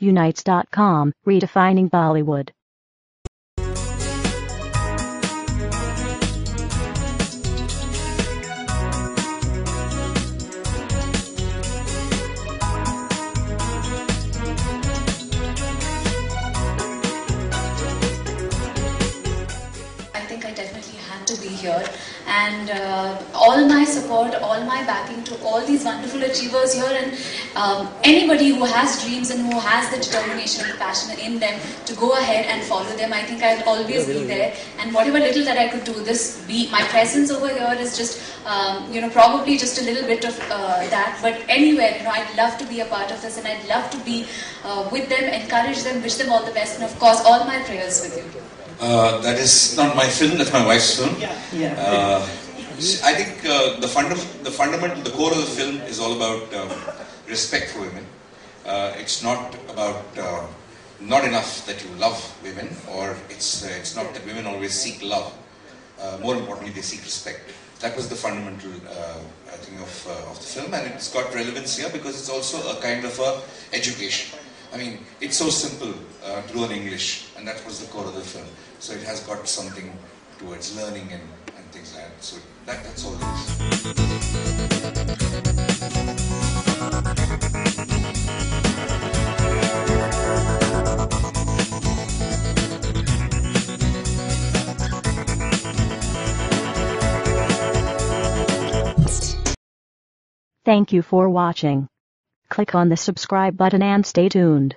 Unitezz.com, redefining Bollywood. Here. And uh, all my support, all my backing to all these wonderful achievers here, and um, anybody who has dreams and who has the determination and the passion in them to go ahead and follow them, I think I'll always be there. And whatever little that I could do, this be my presence over here is just, um, you know, probably just a little bit of uh, that. But anywhere, you know, I'd love to be a part of this, and I'd love to be uh, with them, encourage them, wish them all the best, and of course, all my prayers with you. Uh, that is not my film, that's my wife's film. Yeah, yeah. Uh, I think uh, the, funda- the fundamental, the core of the film is all about um, respect for women. Uh, it's not about uh, not enough that you love women, or it's uh, it's not that women always seek love. Uh, more importantly, they seek respect. That was the fundamental, uh, I think, of, uh, of the film, and it's got relevance here because it's also a kind of a education. I mean, it's so simple uh, to learn English, and that was the core of the film. So it has got something towards learning and, and things like that. So that, that's all. Thank you for watching. Click on the subscribe button and stay tuned.